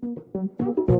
Gracias.